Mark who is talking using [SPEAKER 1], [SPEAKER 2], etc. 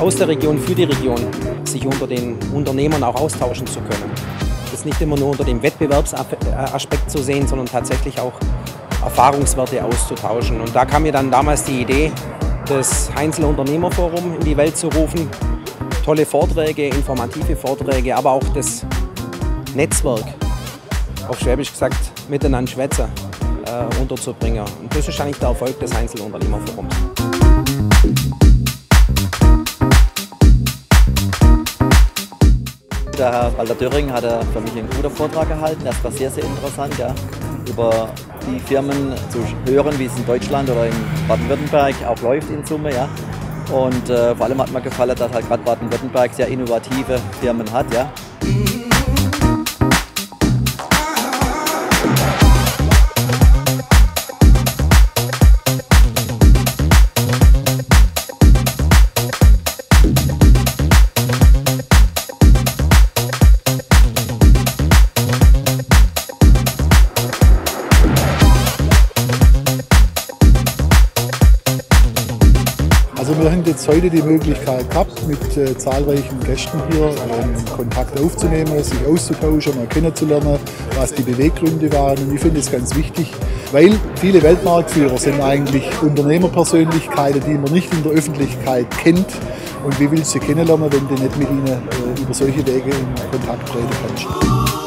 [SPEAKER 1] Aus der Region für die Region, sich unter den Unternehmern auch austauschen zu können. Das nicht immer nur unter dem Wettbewerbsaspekt zu sehen, sondern tatsächlich auch Erfahrungswerte auszutauschen. Und da kam mir dann damals die Idee, das Heinzel Unternehmerforum in die Welt zu rufen. Tolle Vorträge, informative Vorträge, aber auch das Netzwerk auf Schwäbisch gesagt, miteinander schwätzen, äh, unterzubringen. Und das ist eigentlich der Erfolg des Heinzel Unternehmerforums.
[SPEAKER 2] Der Herr Walter Döring hat für mich einen guten Vortrag gehalten. Das war sehr, sehr interessant, ja, über die Firmen zu hören, wie es in Deutschland oder in Baden-Württemberg auch läuft in Summe. Ja. Und äh, vor allem hat mir gefallen, dass halt gerade Baden-Württemberg sehr innovative Firmen hat. Ja.
[SPEAKER 3] Also wir haben jetzt heute die Möglichkeit gehabt, mit äh, zahlreichen Gästen hier ähm, Kontakt aufzunehmen, sich auszutauschen, mal kennenzulernen, was die Beweggründe waren. Und ich finde es ganz wichtig, weil viele Weltmarktführer sind eigentlich Unternehmerpersönlichkeiten, die man nicht in der Öffentlichkeit kennt. Und wie willst du sie kennenlernen, wenn du nicht mit ihnen äh, über solche Wege in Kontakt treten kannst?